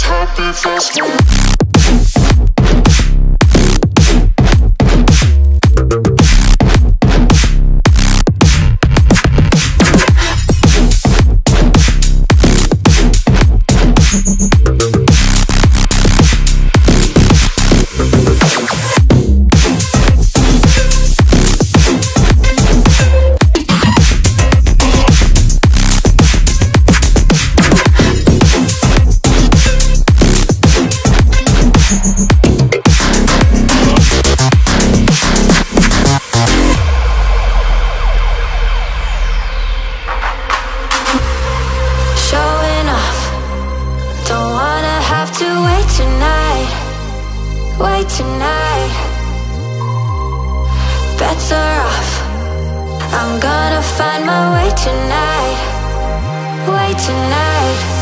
this happy festival. I'm gonna find my way tonight. Way tonight.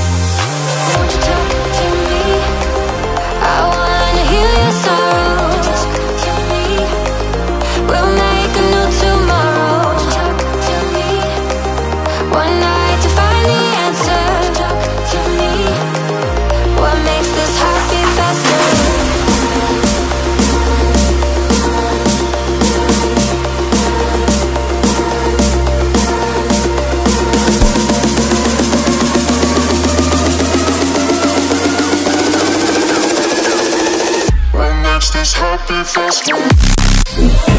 this happy fast